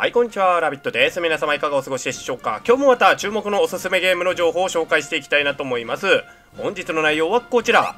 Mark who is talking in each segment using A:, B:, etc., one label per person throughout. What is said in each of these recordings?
A: はい、こんにちは。ラビットです。皆様いかがお過ごしでしょうか今日もまた注目のおすすめゲームの情報を紹介していきたいなと思います。本日の内容はこちら。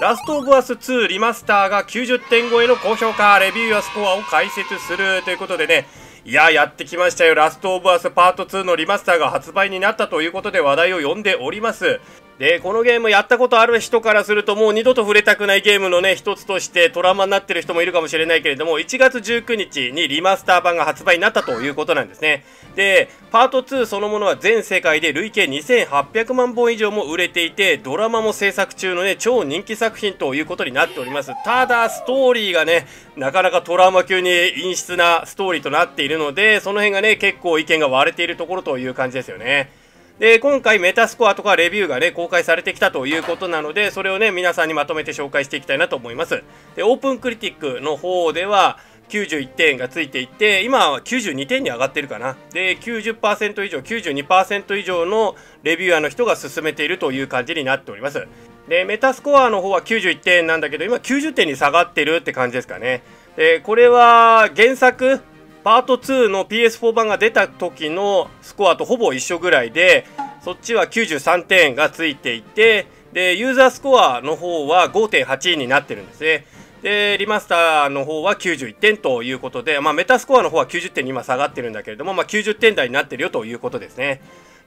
A: ラストオブアス2リマスターが90点超えの高評価、レビューやスコアを解説するということでね、いや、やってきましたよ。ラストオブアスパート2のリマスターが発売になったということで話題を呼んでおります。で、このゲームやったことある人からするともう二度と触れたくないゲームのね、一つとしてトラウマになってる人もいるかもしれないけれども、1月19日にリマスター版が発売になったということなんですね。で、パート2そのものは全世界で累計2800万本以上も売れていて、ドラマも制作中のね、超人気作品ということになっております。ただ、ストーリーがね、なかなかトラウマ級に陰湿なストーリーとなっているので、その辺がね、結構意見が割れているところという感じですよね。で、今回メタスコアとかレビューがね、公開されてきたということなので、それをね、皆さんにまとめて紹介していきたいなと思います。で、オープンクリティックの方では、91点がついていて、今は92点に上がってるかな。で、90%以上、92%以上のレビューアーの人が進めているという感じになっております。で、メタスコアの方は91点なんだけど、今90点に下がってるって感じですかね。で、これは原作パート2の PS4 版が出た時のスコアとほぼ一緒ぐらいで、そっちは93点がついていて、で、ユーザースコアの方は5.8になってるんですね。で、リマスターの方は91点ということで、まあ、メタスコアの方は90点に今下がってるんだけれども、まあ、90点台になってるよということですね。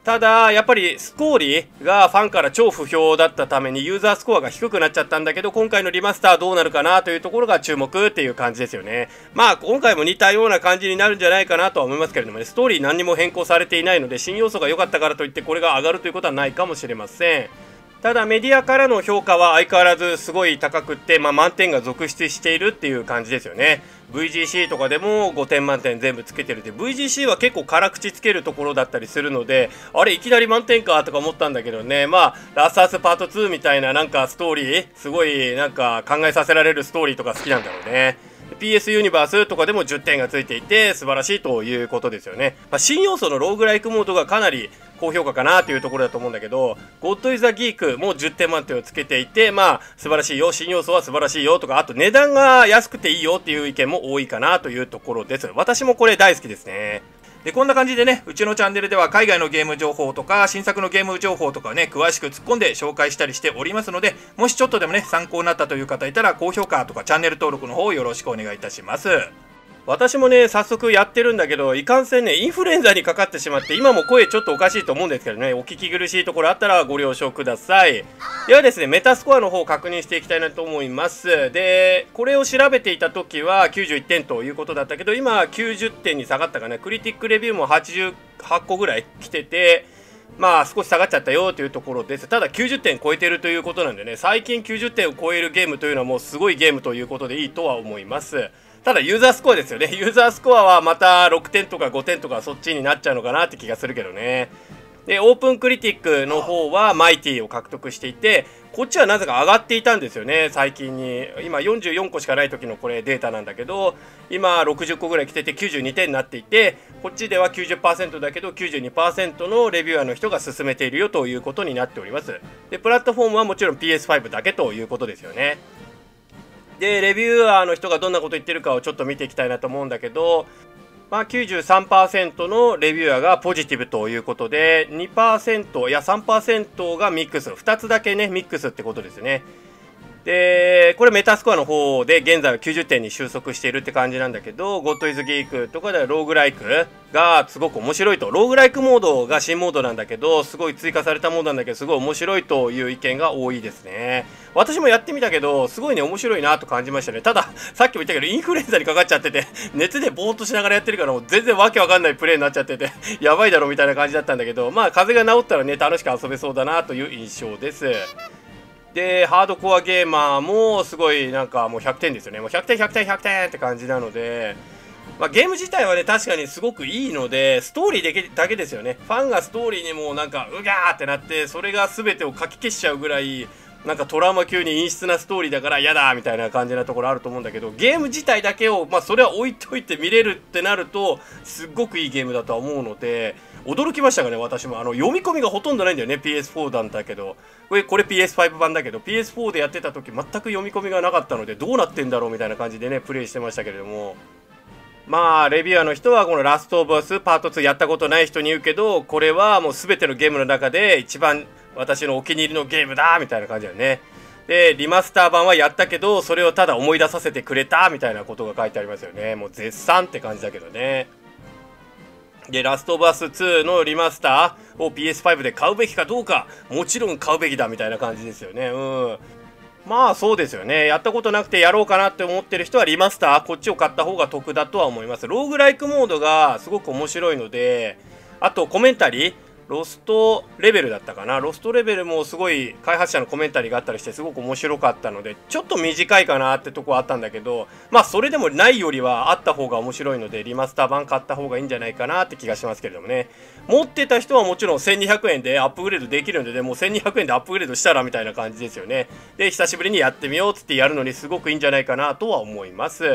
A: ただ、やっぱりスコーリーがファンから超不評だったためにユーザースコアが低くなっちゃったんだけど、今回のリマスターどうなるかなというところが注目っていう感じですよね。まあ、今回も似たような感じになるんじゃないかなとは思いますけれどもね、ストーリー何にも変更されていないので、新要素が良かったからといってこれが上がるということはないかもしれません。ただメディアからの評価は相変わらずすごい高くって、まあ、満点が続出しているっていう感じですよね。VGC とかでも5点満点全部つけてるで VGC は結構辛口つけるところだったりするのであれいきなり満点かとか思ったんだけどね。まあラスアスパート2みたいななんかストーリーすごいなんか考えさせられるストーリーとか好きなんだろうね。PS ユニバースとかでも10点がついていて素晴らしいということですよね、まあ、新要素のローグライクモードがかなり高評価かなというところだと思うんだけど、ゴッドイザギークも10点満点をつけていて、まあ、素晴らしいよ、新要素は素晴らしいよとか、あと値段が安くていいよっていう意見も多いかなというところです。私もこれ大好きですね。で、こんな感じでね、うちのチャンネルでは海外のゲーム情報とか、新作のゲーム情報とかね、詳しく突っ込んで紹介したりしておりますので、もしちょっとでもね、参考になったという方いたら、高評価とかチャンネル登録の方よろしくお願いいたします。私もね、早速やってるんだけど、いかんせんね、インフルエンザにかかってしまって、今も声ちょっとおかしいと思うんですけどね、お聞き苦しいところあったらご了承ください。ではですね、メタスコアの方を確認していきたいなと思います。で、これを調べていた時は91点ということだったけど、今90点に下がったかな。クリティックレビューも88個ぐらい来てて、まあ少し下がっちゃったよというところです。ただ90点超えてるということなんでね、最近90点を超えるゲームというのはもうすごいゲームということでいいとは思います。ただユーザースコアですよね。ユーザースコアはまた6点とか5点とかそっちになっちゃうのかなって気がするけどね。で、オープンクリティックの方はマイティを獲得していて、こっちはなぜか上がっていたんですよね、最近に。今44個しかない時のこれデータなんだけど、今60個ぐらい来てて92点になっていて、こっちでは90%だけど92%のレビューアーの人が進めているよということになっております。で、プラットフォームはもちろん PS5 だけということですよね。でレビューアーの人がどんなこと言ってるかをちょっと見ていきたいなと思うんだけど、まあ、93%のレビューアーがポジティブということで2%いや3%がミックス2つだけねミックスってことですね。で、これメタスコアの方で現在は90点に収束しているって感じなんだけど、ゴッドイズギークとかではローグライクがすごく面白いと。ローグライクモードが新モードなんだけど、すごい追加されたモードなんだけど、すごい面白いという意見が多いですね。私もやってみたけど、すごいね、面白いなと感じましたね。ただ、さっきも言ったけど、インフルエンザにかかっちゃってて、熱でぼーっとしながらやってるから、もう全然わけわかんないプレイになっちゃってて、やばいだろみたいな感じだったんだけど、まあ、風が治ったらね、楽しく遊べそうだなという印象です。でハードコアゲーマーもすごいなんかもう100点ですよね。もう100点100点100点って感じなので、まあ、ゲーム自体はね確かにすごくいいのでストーリーだけですよね。ファンがストーリーにもなんかうがーってなってそれが全てをかき消しちゃうぐらいなんかトラウマ級に陰湿なストーリーだから嫌だみたいな感じなところあると思うんだけどゲーム自体だけをまあそれは置いといて見れるってなるとすっごくいいゲームだとは思うので驚きましたがね私もあの読み込みがほとんどないんだよね PS4 なんだけど。これこれ PS5 版だけど。PS4 でやってた時全く読み込みがなかったのでどうなってんだろうみたいな感じでねプレイしてましたけれども。まあレビュアーの人はこのラストオブアスパート2やったことない人に言うけどこれはもう全てのゲームの中で一番私のお気に入りのゲームだみたいな感じだよね。でリマスター版はやったけどそれをただ思い出させてくれたみたいなことが書いてありますよね。もう絶賛って感じだけどね。でラストバス2のリマスターを PS5 で買うべきかどうかもちろん買うべきだみたいな感じですよねうんまあそうですよね。やったことなくてやろうかなって思ってる人はリマスター、こっちを買った方が得だとは思います。ローグライクモードがすごく面白いので、あとコメンタリー、ロストレベルだったかな。ロストレベルもすごい開発者のコメンタリーがあったりしてすごく面白かったのでちょっと短いかなってとこはあったんだけどまあそれでもないよりはあった方が面白いのでリマスター版買った方がいいんじゃないかなって気がしますけれどもね。持ってた人はもちろん1200円でアップグレードできるのでもう1200円でアップグレードしたらみたいな感じですよね。で久しぶりにやってみようっつってやるのにすごくいいんじゃないかなとは思います。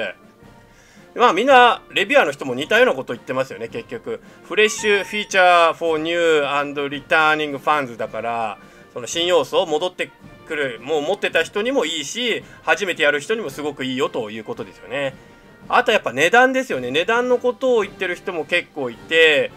A: まあみんなレビュアーの人も似たようなこと言ってますよね結局。 Fresh feature for new returning fans だからその新要素を戻ってくるもう持ってた人にもいいし初めてやる人にもすごくいいよということですよね。あとやっぱ値段ですよね。値段のことを言ってる人も結構いて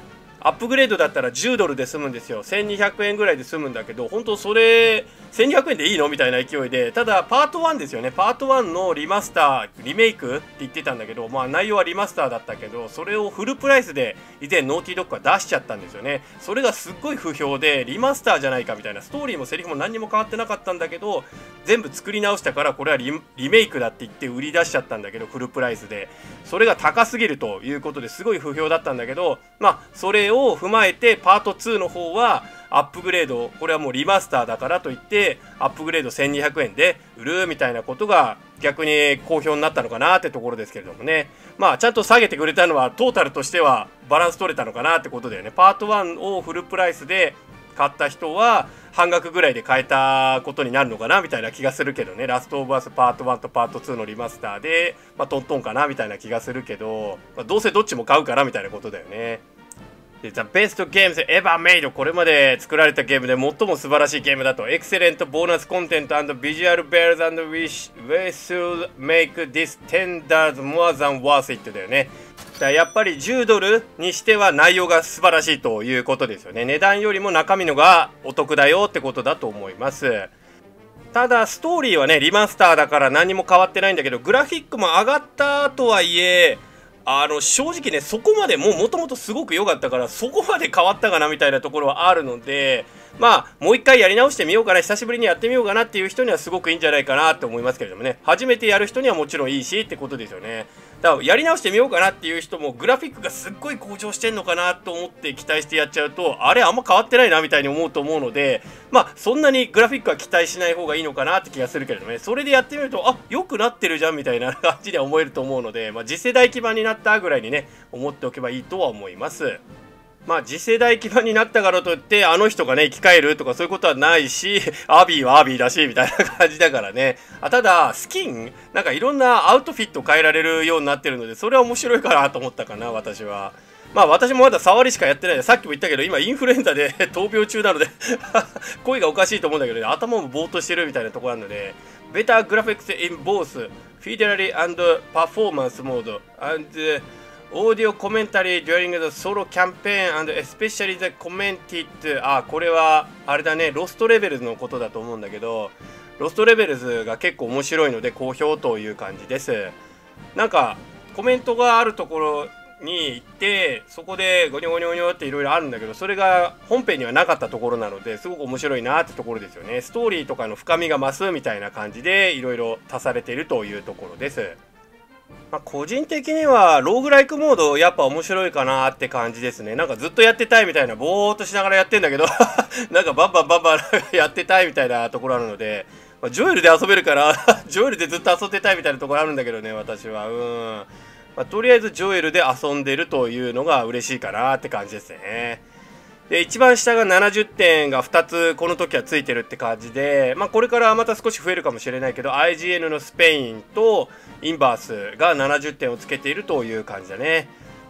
A: アップグレードだったら10ドルで済むんですよ。1200円ぐらいで済むんだけど本当それ1200円でいいの？みたいな勢いで。ただパート1ですよね。パート1のリマスターリメイクって言ってたんだけどまあ内容はリマスターだったけどそれをフルプライスで以前ノーティードッグが出しちゃったんですよね。それがすっごい不評でリマスターじゃないかみたいなストーリーもセリフも何にも変わってなかったんだけど全部作り直したからこれはリメイクだって言って売り出しちゃったんだけどフルプライスで。それが高すぎるということですごい不評だったんだけどまあそれを踏まえてパート2の方はアップグレードこれはもうリマスターだからといってアップグレード1200円で売るみたいなことが逆に好評になったのかなってところですけれどもね。まあちゃんと下げてくれたのはトータルとしてはバランス取れたのかなってことだよね。パート1をフルプライスで買った人は半額ぐらいで買えたことになるのかなみたいな気がするけどね。ラストオブアスパート1とパート2のリマスターで、まあ、トントンかなみたいな気がするけど、まあ、どうせどっちも買うからみたいなことだよね。The best games ever made これまで作られたゲームで最も素晴らしいゲームだと。Excellent bonus content and visual bells and wish we should make this $10 more than worth it だよね。だやっぱり10ドルにしては内容が素晴らしいということですよね。値段よりも中身のがお得だよってことだと思います。ただストーリーはねリマスターだから何も変わってないんだけどグラフィックも上がったとはいえあの正直ねそこまでもうもともとすごく良かったからそこまで変わったかなみたいなところはあるのでまあもう一回やり直してみようかな久しぶりにやってみようかなっていう人にはすごくいいんじゃないかなと思いますけれどもね。初めてやる人にはもちろんいいしってことですよね。だからやり直してみようかなっていう人もグラフィックがすっごい向上してんのかなと思って期待してやっちゃうとあれあんま変わってないなみたいに思うと思うのでまあそんなにグラフィックは期待しない方がいいのかなって気がするけれどねそれでやってみるとあ良くなってるじゃんみたいな感じで思えると思うので、まあ、次世代基盤になったぐらいにね思っておけばいいとは思います。まあ次世代基盤になったからといってあの人がね生き返るとかそういうことはないし アビーはアビーだしみたいな感じだからね。あただスキンなんかいろんなアウトフィット変えられるようになってるのでそれは面白いかなと思ったかな私は。まあ私もまだ触りしかやってないでさっきも言ったけど今インフルエンザで 闘病中なので 声がおかしいと思うんだけど、ね、頭もぼーっとしてるみたいなところなので Better graphics in both fidelity and performance mode and audio commentary during the solo campaign and especially the commented. あこれはあれだねロストレベルズのことだと思うんだけどロストレベルズが結構面白いので好評という感じです。なんかコメントがあるところに行ってそこでゴニョゴニョゴニョっていろいろあるんだけどそれが本編にはなかったところなのですごく面白いなってところですよね。ストーリーとかの深みが増すみたいな感じでいろいろ足されているというところです。まあ、個人的にはローグライクモードやっぱ面白いかなって感じですね。なんかずっとやってたいみたいな、ぼーっとしながらやってんだけど なんかバンバンバンバンやってたいみたいなところあるので、まあ、ジョエルで遊べるから ジョエルでずっと遊んでたいみたいなところあるんだけどね、私は。うん。まあ、とりあえずジョエルで遊んでるというのが嬉しいかなって感じですね。で一番下が70点が2つこの時はついてるって感じで、まあ、これからまた少し増えるかもしれないけど IGN のスペインとインバースが70点をつけているという感じだね。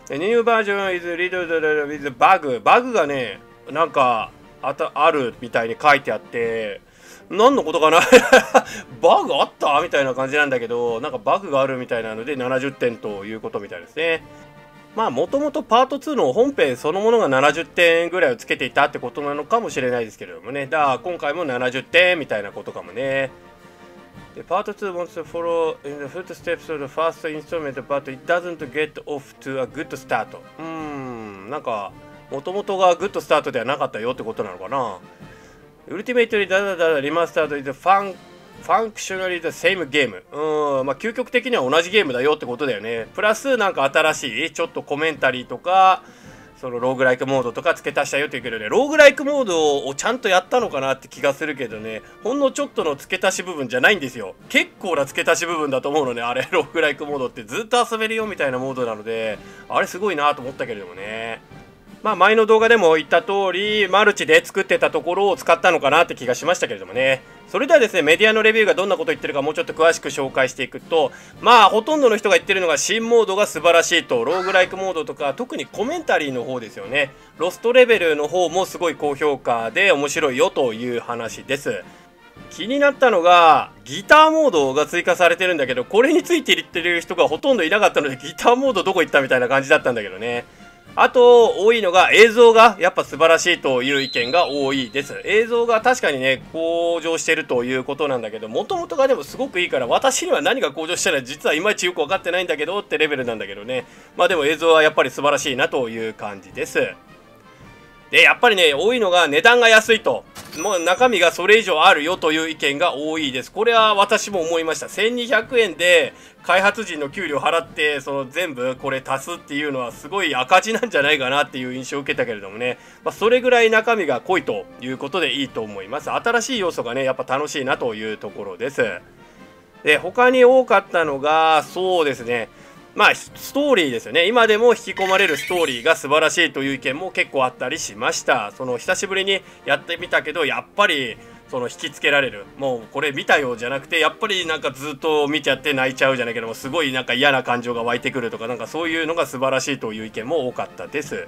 A: ニューバージョン is riddled with bug バグがねなんかあたあるみたいに書いてあって何のことかな？バグあった？みたいな感じなんだけど、なんかバグがあるみたいなので70点ということみたいですね。まあもともとパート2の本編そのものが70点ぐらいをつけていたってことなのかもしれないですけれどもね。だから今回も70点みたいなことかもね。で、パート2 wants to follow in the footsteps of the first installment but it doesn't get off to a good start. うーん、なんかもともとがグッドスタートではなかったよってことなのかな。Ultimately ダダダリマスタード is fun functionally the same game うんまあ究極的には同じゲームだよってことだよね。プラスなんか新しいちょっとコメンタリーとかそのローグライクモードとか付け足したよって言うけどね。ローグライクモードをちゃんとやったのかなって気がするけどね。ほんのちょっとの付け足し部分じゃないんですよ。結構な付け足し部分だと思うのねあれ。ローグライクモードってずっと遊べるよみたいなモードなのであれすごいなと思ったけれどもね。まあ前の動画でも言った通り、マルチで作ってたところを使ったのかなって気がしましたけれどもね。それではですね、メディアのレビューがどんなこと言ってるかもうちょっと詳しく紹介していくと、まあほとんどの人が言ってるのが新モードが素晴らしいと、ローグライクモードとか、特にコメンタリーの方ですよね。ロストレベルの方もすごい高評価で面白いよという話です。気になったのが、ギターモードが追加されてるんだけど、これについて言ってる人がほとんどいなかったので、ギターモードどこ行ったみたいな感じだったんだけどね。あと、多いのが映像がやっぱ素晴らしいという意見が多いです。映像が確かにね、向上してるということなんだけど、もともとがでもすごくいいから、私には何が向上したら実はいまいちよくわかってないんだけどってレベルなんだけどね。まあでも映像はやっぱり素晴らしいなという感じです。で、やっぱりね、多いのが値段が安いと。もう中身がそれ以上あるよという意見が多いです。これは私も思いました。1200円で開発陣の給料払って、その全部これ足すっていうのはすごい赤字なんじゃないかなっていう印象を受けたけれどもね。まあ、それぐらい中身が濃いということでいいと思います。新しい要素がね、やっぱ楽しいなというところです。で、他に多かったのが、そうですね。まあ、ストーリーですよね。今でも引き込まれるストーリーが素晴らしいという意見も結構あったりしました。その、久しぶりにやってみたけど、やっぱり、その引きつけられる。もうこれ見たようじゃなくて、やっぱりなんかずっと見ちゃって泣いちゃうじゃないけども、すごいなんか嫌な感情が湧いてくるとか、なんかそういうのが素晴らしいという意見も多かったです。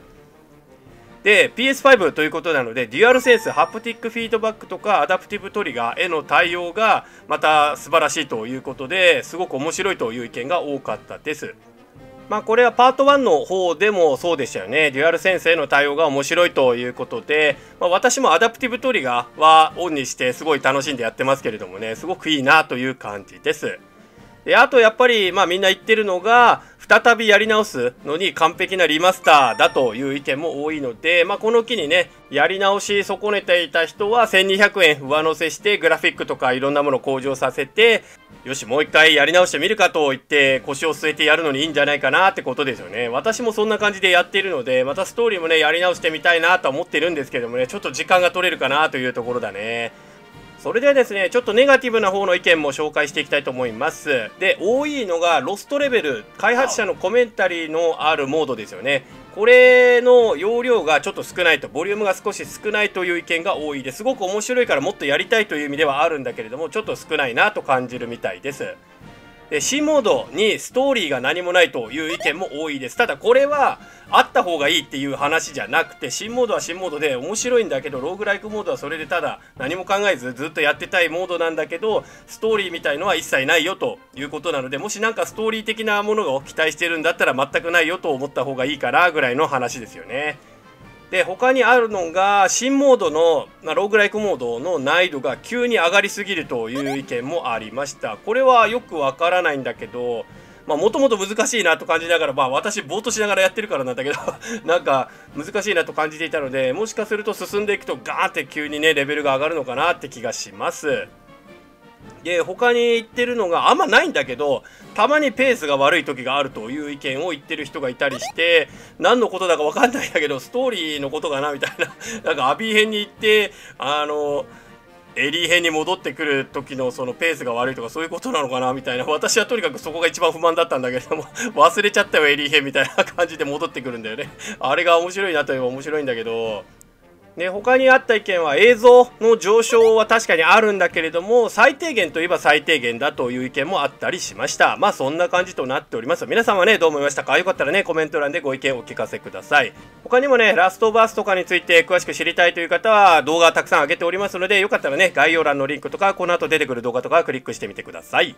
A: で PS5 ということなのでデュアルセンスハプティックフィードバックとかアダプティブトリガーへの対応がまた素晴らしいということですごく面白いという意見が多かったですまあこれはパート1の方でもそうでしたよね。デュアルセンスへの対応が面白いということで、まあ、私もアダプティブトリガーはオンにしてすごい楽しんでやってますけれどもね、すごくいいなという感じです。で、あとやっぱり、まあみんな言ってるのが、再びやり直すのに完璧なリマスターだという意見も多いので、まあ、この機にね、やり直し損ねていた人は1200円上乗せしてグラフィックとかいろんなものを向上させて、よし、もう一回やり直してみるかと言って腰を据えてやるのにいいんじゃないかなってことですよね。私もそんな感じでやっているので、またストーリーもね、やり直してみたいなとは思ってるんですけどもね、ちょっと時間が取れるかなというところだね。それではですね、ちょっとネガティブな方の意見も紹介していきたいと思います。で、多いのがロストレベル、開発者のコメンタリーのあるモードですよね。これの容量がちょっと少ないと、ボリュームが少し少ないという意見が多いですすごく面白いからもっとやりたいという意味ではあるんだけれども、ちょっと少ないなと感じるみたいです。で新モードにストーリーが何もないという意見も多いですただこれはあった方がいいっていう話じゃなくて新モードは新モードで面白いんだけどローグライクモードはそれでただ何も考えずずっとやってたいモードなんだけどストーリーみたいのは一切ないよということなのでもしなんかストーリー的なものを期待してるんだったら全くないよと思った方がいいかなぐらいの話ですよね。で他にあるのが新モードの、まあ、ローグライクモードの難易度が急に上がりすぎるという意見もありましたこれはよくわからないんだけどもともと難しいなと感じながら、まあ私ぼーっとしながらやってるからなんだけど なんか難しいなと感じていたので、もしかすると進んでいくとガーって急にね、レベルが上がるのかなって気がします。で、他に言ってるのがあんまないんだけど、たまにペースが悪い時があるという意見を言ってる人がいたりして、何のことだかわかんないんだけど、ストーリーのことかなみたいな。なんかアビー編に行って、あの、エリー編に戻ってくる時のそのペースが悪いとかそういうことなのかなみたいな私はとにかくそこが一番不満だったんだけども 忘れちゃったよエリー編みたいな感じで戻ってくるんだよねあれが面白いなといえば面白いんだけどで他にあった意見は映像の上昇は確かにあるんだけれども最低限といえば最低限だという意見もあったりしました。まあそんな感じとなっております。皆さんはねどう思いましたか？よかったらねコメント欄でご意見をお聞かせください。他にもねラストバースとかについて詳しく知りたいという方は動画たくさん上げておりますのでよかったらね概要欄のリンクとかこの後出てくる動画とかクリックしてみてください。